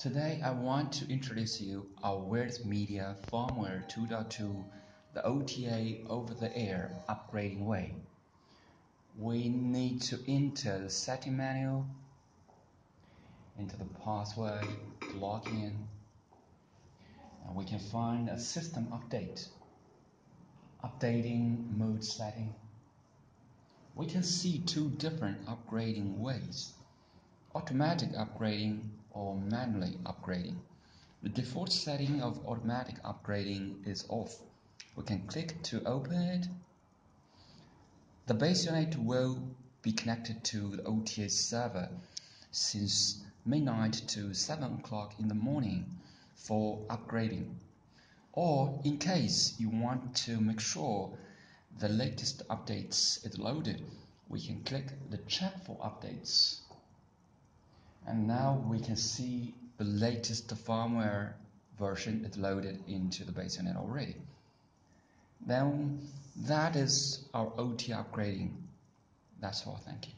Today I want to introduce you our Wireless Media Firmware 2.2, the OTA over-the-air upgrading way. We need to enter the setting menu, enter the password, log in, and we can find a system update, updating mode setting. We can see two different upgrading ways automatic upgrading or manually upgrading. The default setting of automatic upgrading is off. We can click to open it. The base unit will be connected to the OTA server since midnight to 7 o'clock in the morning for upgrading. Or in case you want to make sure the latest updates is loaded, we can click the check for updates and now we can see the latest firmware version is loaded into the base unit already. Then that is our OT upgrading. That's all. Thank you.